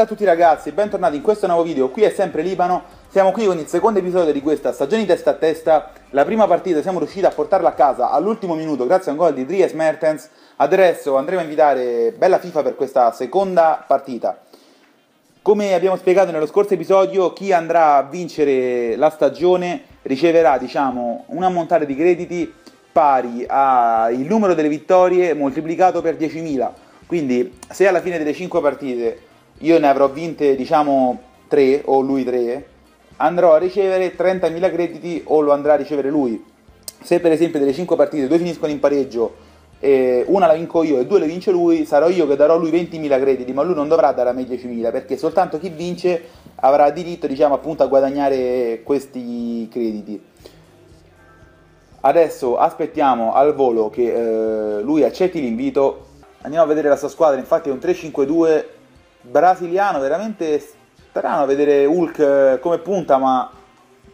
Bella a tutti ragazzi, bentornati in questo nuovo video, qui è sempre Libano, siamo qui con il secondo episodio di questa stagione di testa a testa, la prima partita siamo riusciti a portarla a casa all'ultimo minuto grazie a un gol di Dries Mertens, adesso andremo a invitare Bella FIFA per questa seconda partita. Come abbiamo spiegato nello scorso episodio, chi andrà a vincere la stagione riceverà diciamo, un ammontare di crediti pari al numero delle vittorie moltiplicato per 10.000. Quindi se alla fine delle 5 partite io ne avrò vinte diciamo 3 o lui 3, andrò a ricevere 30.000 crediti o lo andrà a ricevere lui. Se per esempio delle 5 partite due finiscono in pareggio e una la vinco io e due le vince lui, sarò io che darò lui 20.000 crediti, ma lui non dovrà dare a me 10.000 perché soltanto chi vince avrà diritto diciamo appunto a guadagnare questi crediti. Adesso aspettiamo al volo che eh, lui accetti l'invito, andiamo a vedere la sua squadra, infatti è un 3-5-2 brasiliano, veramente strano vedere Hulk eh, come punta, ma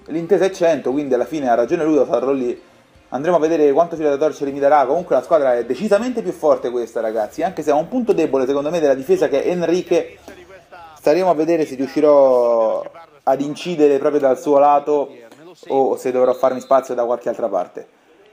l'intesa è 100, quindi alla fine ha ragione lui, lo sarò lì. Andremo a vedere quanto filo da torcere mi darà. Comunque la squadra è decisamente più forte questa, ragazzi. Anche se ha un punto debole, secondo me, della difesa che è Enrique. Staremo a vedere se riuscirò ad incidere proprio dal suo lato o se dovrò farmi spazio da qualche altra parte.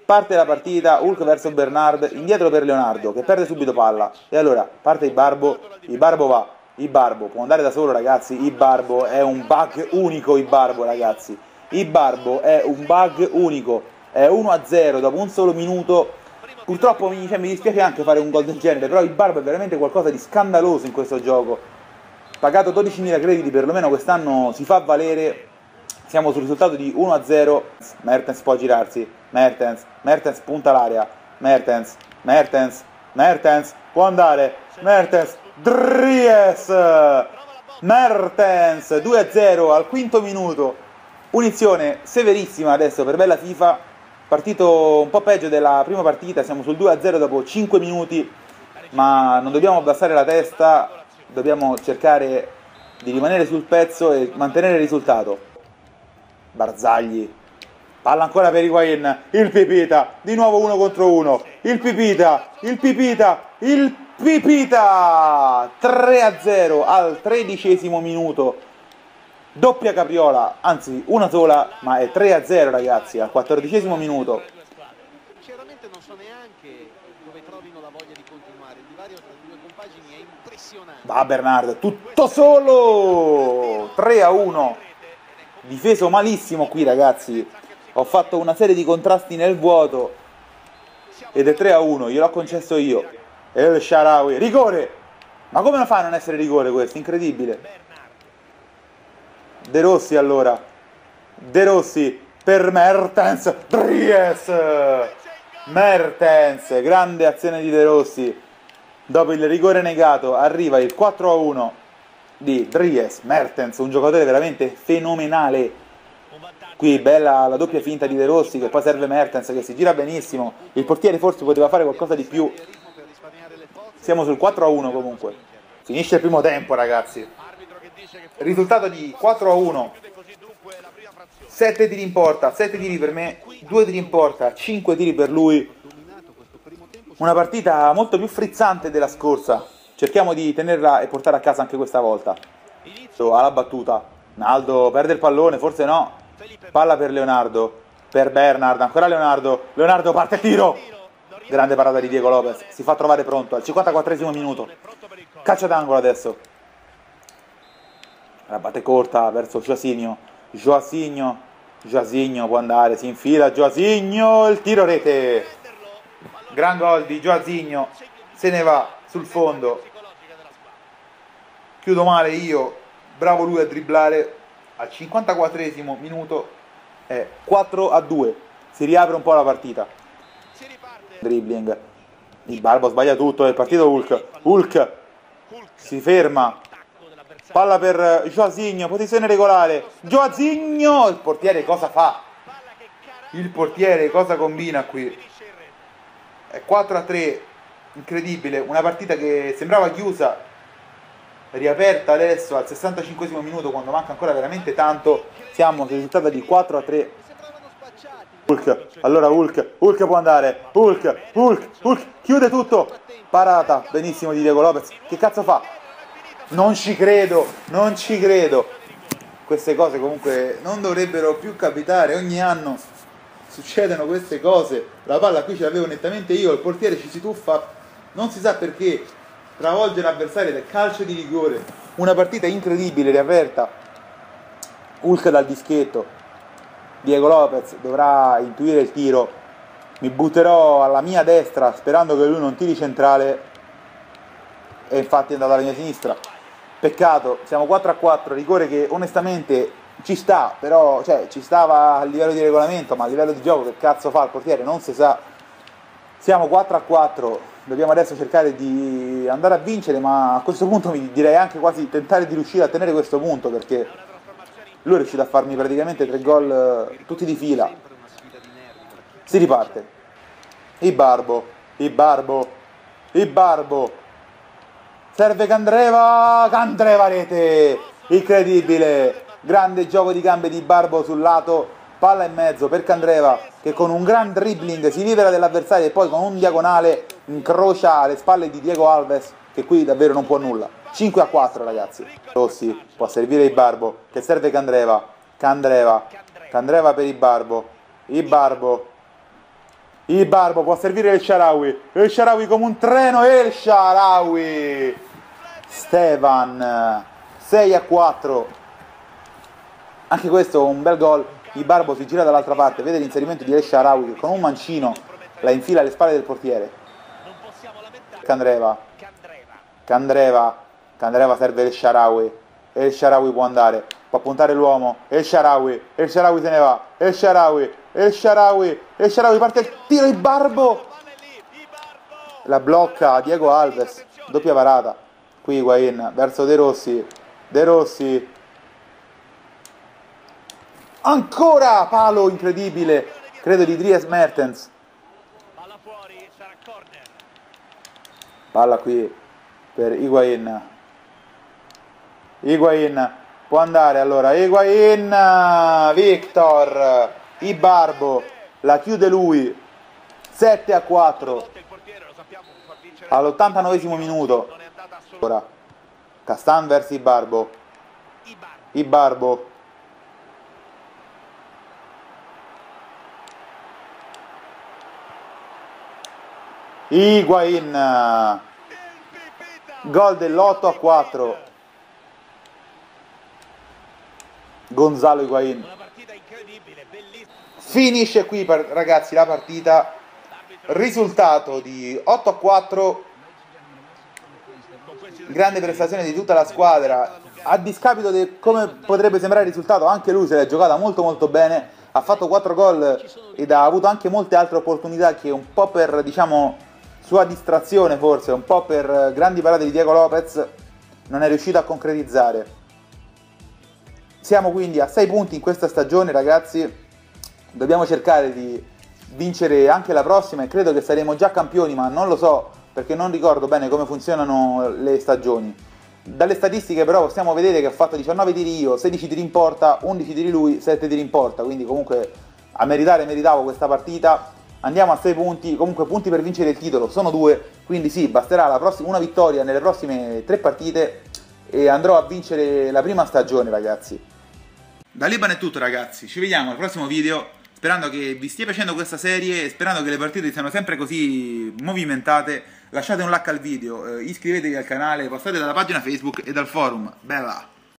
Parte la partita, Hulk verso Bernard, indietro per Leonardo che perde subito palla. E allora parte il Barbo, il Barbo va, il Barbo può andare da solo ragazzi, il Barbo è un bug unico, il Barbo ragazzi. Il Barbo è un bug unico, è 1-0 dopo un solo minuto. Purtroppo mi, cioè, mi dispiace anche fare un gol del genere, però il Barbo è veramente qualcosa di scandaloso in questo gioco. Pagato 12.000 crediti, perlomeno quest'anno si fa valere siamo sul risultato di 1-0. Mertens può girarsi. Mertens, Mertens punta l'area. Mertens, Mertens, Mertens può andare. Mertens, Dries. Mertens 2-0 al quinto minuto. Punizione severissima adesso per Bella FIFA. Partito un po' peggio della prima partita. Siamo sul 2-0 dopo 5 minuti. Ma non dobbiamo abbassare la testa. Dobbiamo cercare di rimanere sul pezzo e mantenere il risultato. Barzagli. Palla ancora per Higuain, il Pipita, di nuovo uno contro uno, il Pipita, il Pipita, il Pipita, 3-0 al tredicesimo minuto, doppia capriola, anzi una sola, ma è 3-0 ragazzi, al quattordicesimo minuto. Sinceramente non so neanche dove trovino la voglia di continuare, il divario tra i due compagini è impressionante. Va Bernardo, tutto solo, 3-1 difeso malissimo qui ragazzi. Ho fatto una serie di contrasti nel vuoto. Ed è 3 a 1 gliel'ho concesso io El Sharawi. Rigore! Ma come lo fa a non essere rigore questo? Incredibile. De Rossi allora. De Rossi per Mertens. Dries! Mertens grande azione di De Rossi. Dopo il rigore negato arriva il 4 a 1 di Dries. Mertens, un giocatore veramente fenomenale. Qui bella la doppia finta di De Rossi che poi serve Mertens che si gira benissimo. Il portiere forse poteva fare qualcosa di più. Siamo sul 4 a 1 comunque. Finisce il primo tempo ragazzi. Risultato di 4 a 1. 7 tiri in porta, 7 tiri per me, 2 tiri in porta, 5 tiri per lui. Una partita molto più frizzante della scorsa. Cerchiamo di tenerla e portare a casa anche questa volta. Alla battuta. Naldo perde il pallone, forse no. Palla per Leonardo. Per Bernard, ancora Leonardo. Leonardo parte tiro. Grande parata di Diego Lopez. Si fa trovare pronto al 54 minuto. Calcio d'angolo adesso. La batte corta verso Joasigno. Joasigno. Joasigno può andare, si infila Joasigno, il tiro rete. Gran gol di Joasigno. Se ne va sul fondo chiudo male io bravo lui a dribblare al 54esimo minuto è 4 a 2 si riapre un po' la partita dribbling. Il Barbo sbaglia tutto è partito Hulk. Hulk si ferma. Palla per Joasigno posizione regolare. Joasigno il portiere cosa fa? Il portiere cosa combina qui? È 4 a 3 incredibile, una partita che sembrava chiusa, riaperta adesso al 65 minuto quando manca ancora veramente tanto, siamo sul risultato di 4 a 3. Hulk, allora Hulk, Hulk può andare, Hulk, Hulk, Hulk, chiude tutto, parata, benissimo di Diego Lopez, che cazzo fa? Non ci credo, non ci credo. Queste cose comunque non dovrebbero più capitare. Ogni anno succedono queste cose. La palla qui ce l'avevo nettamente io, il portiere ci si tuffa, non si sa perché. Travolge l'avversario del calcio di rigore. Una partita incredibile, riaperta. Hulk dal dischetto. Diego Lopez dovrà intuire il tiro. Mi butterò alla mia destra sperando che lui non tiri centrale. E infatti è andato alla mia sinistra. Peccato, siamo 4 a 4, rigore che onestamente ci sta, però cioè, ci stava a livello di regolamento, ma a livello di gioco che cazzo fa il portiere non si sa. Siamo 4 a 4, dobbiamo adesso cercare di andare a vincere, ma a questo punto mi direi anche quasi tentare di riuscire a tenere questo punto perché lui è riuscito a farmi praticamente tre gol eh, tutti di fila. Si riparte. Il barbo, il barbo, il barbo serve Candreva, Candreva rete, incredibile, grande gioco di gambe di Barbo sul lato, palla in mezzo per Candreva che con un gran dribbling si libera dell'avversario e poi con un diagonale incrocia le spalle di Diego Alves che qui davvero non può nulla. 5 a 4 ragazzi. Rossi può servire il Barbo che serve Candreva, Candreva, Candreva per il Barbo, il Barbo il Barbo può servire il Sharawi. Il Sharawi come un treno. E il Sharawi. Stevan. 6 a 4. Anche questo un bel gol. Il Barbo si gira dall'altra parte. Vede l'inserimento di El Sharawi che con un mancino la infila alle spalle del portiere. Candreva. Candreva. Candreva serve il Sharawi. E il Sharawi può andare. Può puntare l'uomo. E il Sharawi. E il Sharawi se ne va. E il Sharawi. E il Sharawi, e il Sharawi parte il tiro, il Barbo. La blocca Diego Alves, doppia parata. Qui Higuain verso De Rossi. De Rossi. Ancora palo incredibile, credo di Dries Mertens. Palla qui per Higuain. Higuain può andare allora. Higuain, Victor. Ibarbo la chiude lui 7 a 4 all'89 minuto ora Castan verso Ibarbo Ibarbo Higuain gol dell'8 a 4 Gonzalo Higuain Finisce qui ragazzi la partita, risultato di 8 a 4, grande prestazione di tutta la squadra, a discapito di come potrebbe sembrare il risultato, anche lui se l'è giocata molto molto bene, ha fatto 4 gol ed ha avuto anche molte altre opportunità che un po' per diciamo sua distrazione forse, un po' per grandi parate di Diego Lopez non è riuscito a concretizzare. Siamo quindi a 6 punti in questa stagione ragazzi, dobbiamo cercare di vincere anche la prossima e credo che saremo già campioni, ma non lo so perché non ricordo bene come funzionano le stagioni. Dalle statistiche però possiamo vedere che ha fatto 19 tiri io, 16 tiri in porta, 11 tiri lui, 7 tiri in porta, quindi comunque a meritare meritavo questa partita. Andiamo a 6 punti, comunque punti per vincere il titolo sono 2, quindi sì, basterà prossima, una vittoria nelle prossime 3 partite e andrò a vincere la prima stagione ragazzi. Da Libano è tutto ragazzi, ci vediamo al prossimo video sperando che vi stia piacendo questa serie sperando che le partite siano sempre così movimentate. Lasciate un like al video, eh, iscrivetevi al canale, passate dalla pagina Facebook e dal forum. Bella!